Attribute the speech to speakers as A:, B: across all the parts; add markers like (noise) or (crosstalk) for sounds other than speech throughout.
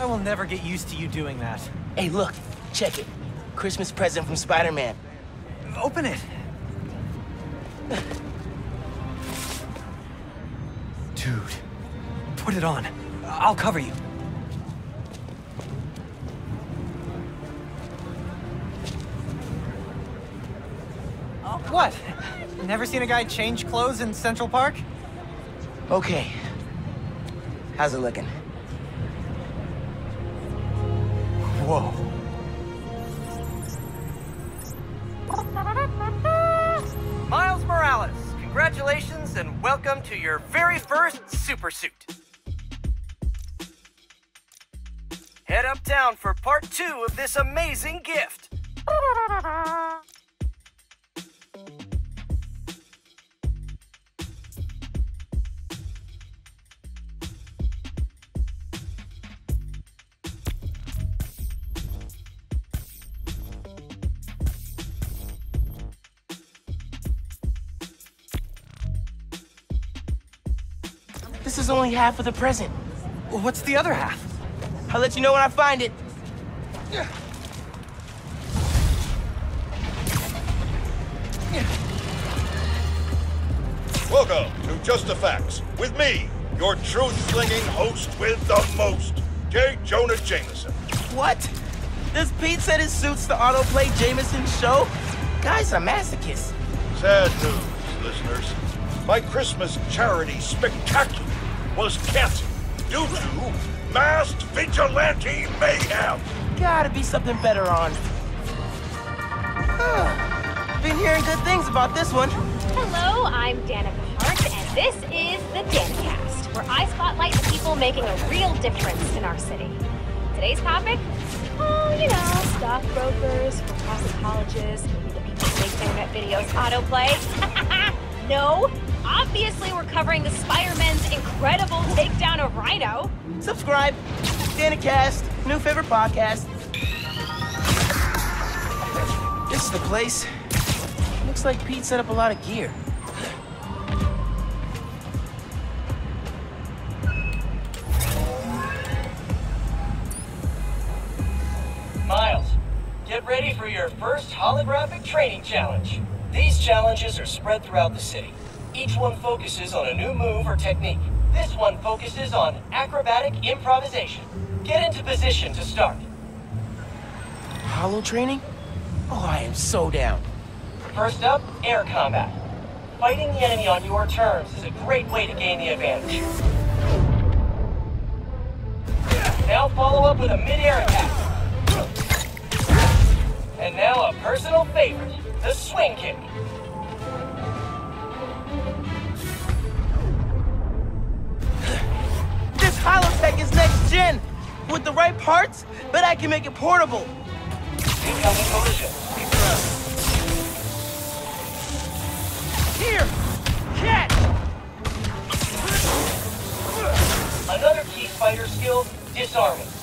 A: I will never get used to you doing that.
B: Hey, look. Check it. Christmas present from Spider-Man.
A: Open it. Dude, put it on. I'll cover you. What? Never seen a guy change clothes in Central Park?
B: Okay. How's it looking?
A: Whoa. Miles Morales, congratulations and welcome to your very first super suit. Head uptown for part two of this amazing gift.
B: This is only half of the present.
A: What's the other half?
B: I'll let you know when I find it.
C: Welcome to Just the Facts with me, your truth-slinging host with the most, J. Jonah Jameson.
B: What? Does Pete said it suits the autoplay Jameson show? Guy's a masochist.
C: Sad news, listeners. My Christmas charity spectacular was canceled due to masked vigilante mayhem.
B: Gotta be something better on. Ah, been hearing good things about this one.
D: Hello, I'm Danika Hart, and this is the Danikast, where I spotlight the people making a real difference in our city. Today's topic? Oh, you know, stockbrokers, for-profit colleges, maybe the people who make internet videos autoplay. (laughs) no, obviously we're covering the Spider-Man's incredible takedown of Rhino.
B: Subscribe. Danikast, new favorite podcast. This is the place. Looks like Pete set up a lot of gear.
E: Miles, get ready for your first holographic training challenge. These challenges are spread throughout the city. Each one focuses on a new move or technique. This one focuses on acrobatic improvisation. Get into position to start.
B: Holo training? Oh, I am so down.
E: First up, air combat. Fighting the enemy on your terms is a great way to gain the advantage. Now follow up with a mid-air attack. And now a personal favorite, the swing kick.
B: This is next gen. With the right parts, bet I can make it portable. Here! Catch!
E: Another key fighter skill, disarming.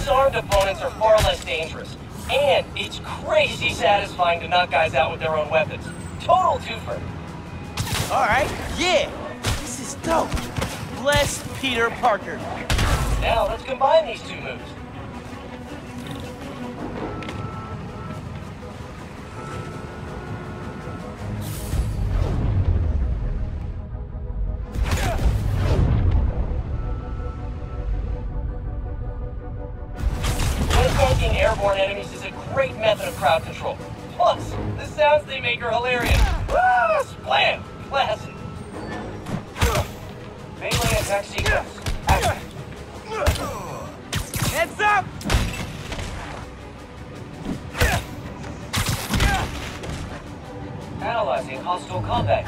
E: Disarmed opponents are far less dangerous. And it's crazy satisfying to knock guys out with their own weapons. Total twofer.
B: All right, yeah. This is dope. Bless Peter Parker.
E: Now let's combine these two moves. Airborne enemies is a great method of crowd control. Plus, the sounds they make are hilarious. Ah, splam! Classic. Melee attack sequence. Action.
B: Heads up!
E: Analyzing hostile combat.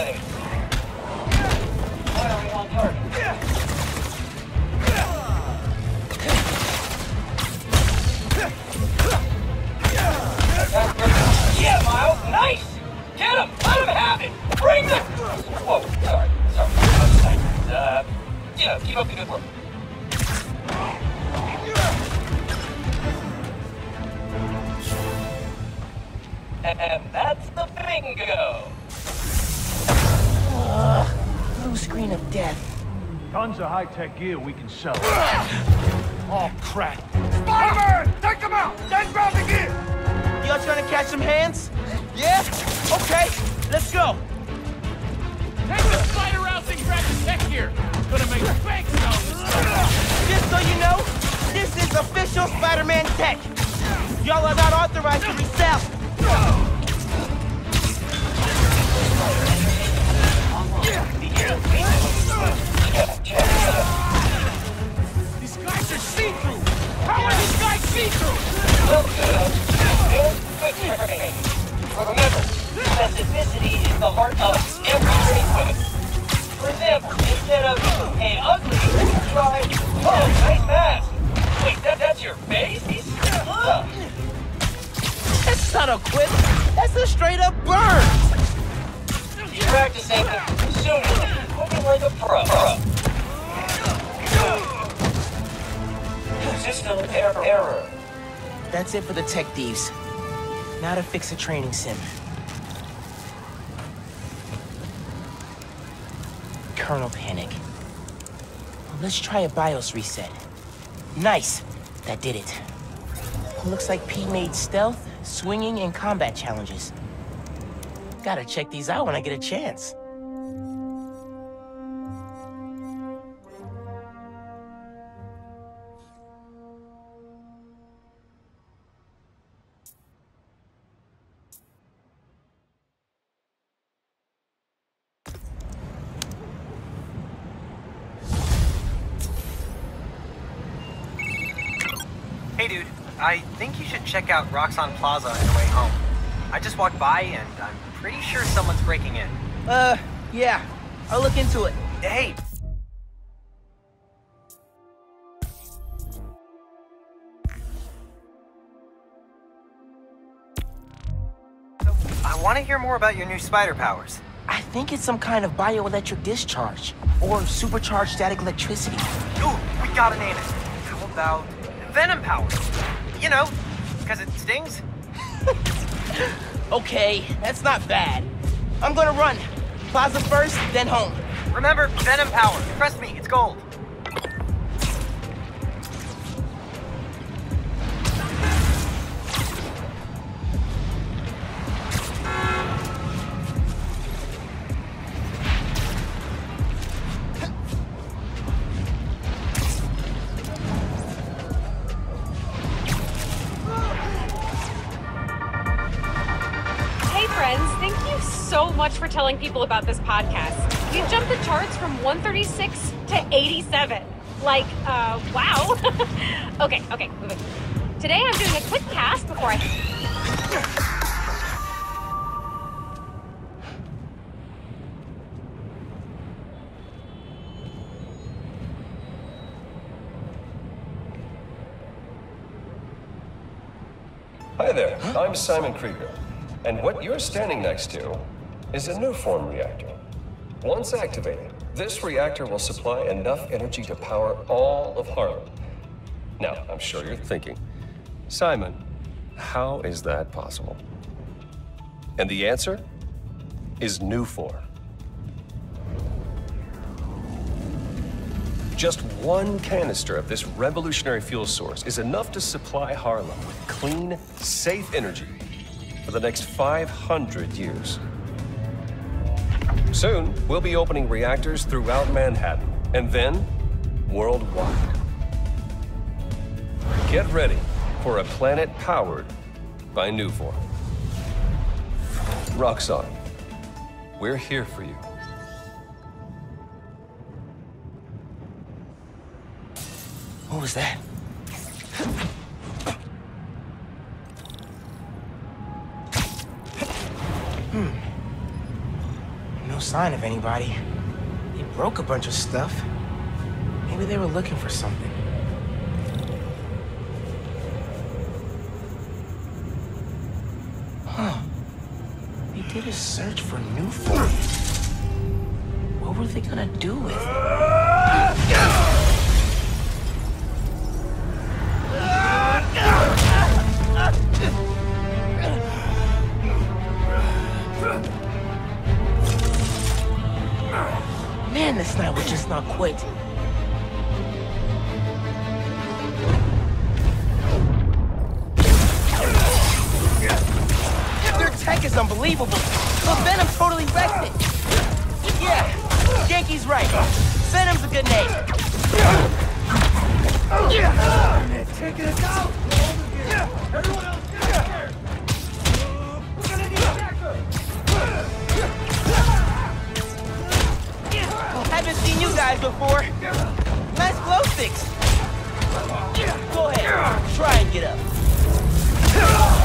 E: Yeah, Miles, nice! Get him! Let him have it! Bring them! Whoa, sorry, sorry. You keep up the good work. And that's the bingo!
B: Screen of death.
F: Tons of high-tech gear we can sell.
C: Oh, crap. Spider-Man! Take them out! Then grab the gear!
B: Y'all trying to catch some hands? Yeah? Okay, let's go.
G: Take the spider out and grab the tech here. Gonna make bank selling this.
B: Just so you know, this is official Spider-Man tech. Y'all are not authorized to resell.
E: That's
B: not a quip. That's a straight up burn.
E: Practicing. Soon moving like a pro. System error. error.
B: That's it for the tech thieves. Now to fix a training sim. Kernel panic. Let's try a BIOS reset. Nice. That did it. Looks like P made stealth, swinging, and combat challenges. Gotta check these out when I get a chance.
A: Hey, dude. I think you should check out Roxxon Plaza on your way home. I just walked by and I'm pretty sure someone's breaking in.
B: Uh, yeah. I'll look into it.
A: Hey, I want to hear more about your new spider powers.
B: I think it's some kind of bioelectric discharge. Or supercharged static electricity.
A: Ooh, we gotta name it. How about Venom powers? You know, because it stings. (laughs)
B: Okay, that's not bad. I'm gonna run. Plaza first, then home.
A: Remember, Venom power. Trust me, it's gold.
D: Much for telling people about this podcast. You jumped the charts from 136 to 87. Like, uh, wow. (laughs) okay, okay, moving. Today I'm doing a quick cast before I.
H: Hi there, I'm Simon Krieger, and what you're standing next to is a Nuform reactor. Once activated, this reactor will supply enough energy to power all of Harlem. Now, I'm sure you're thinking, Simon, how is that possible? And the answer is Nuform. Just one canister of this revolutionary fuel source is enough to supply Harlem with clean, safe energy for the next 500 years. Soon, we'll be opening reactors throughout Manhattan, and then worldwide. Get ready for a planet powered by Nuform. Roxxon, we're here for you.
B: What was that? Hmm. Sign of anybody. They broke a bunch of stuff. Maybe they were looking for something. Huh. They did a search for Nuform. What were they gonna do with it? Man, this night would just not quit. Their tech is unbelievable, but Venom totally wrecked it. Yeah, Ganke's right. Venom's a good name. Haven't seen you guys before. Nice glow sticks. Go ahead, try and get up.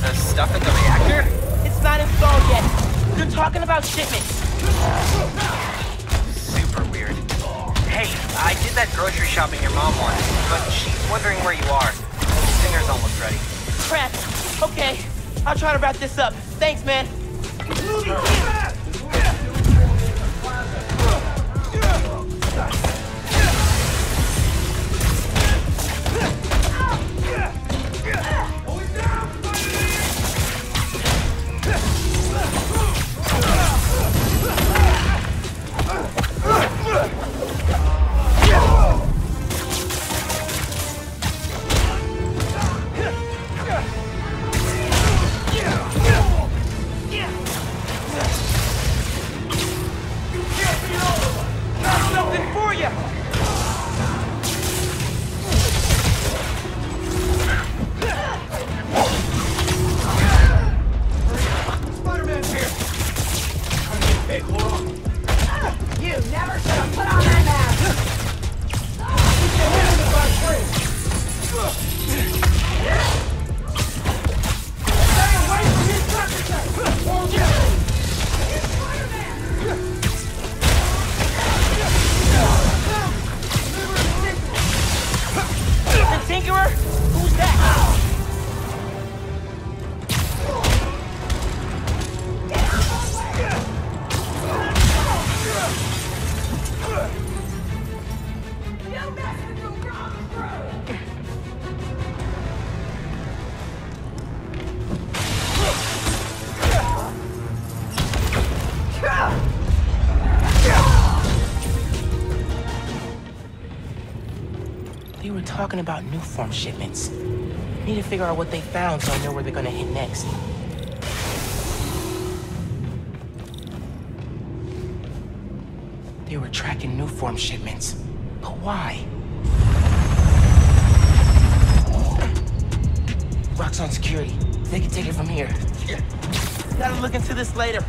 A: The stuff in the reactor?
B: It's not installed yet. They're talking about shipments.
A: Super weird. Hey, I did that grocery shopping your mom wanted, but she's wondering where you are. Dinner's almost ready.
B: Crap. Okay. I'll try to wrap this up. Thanks, man. Got They were talking about Nuform shipments. Need to figure out what they found so I know where they're gonna hit next. They were tracking Nuform shipments. But why? Roxxon security. They can take it from here. Gotta look into this later.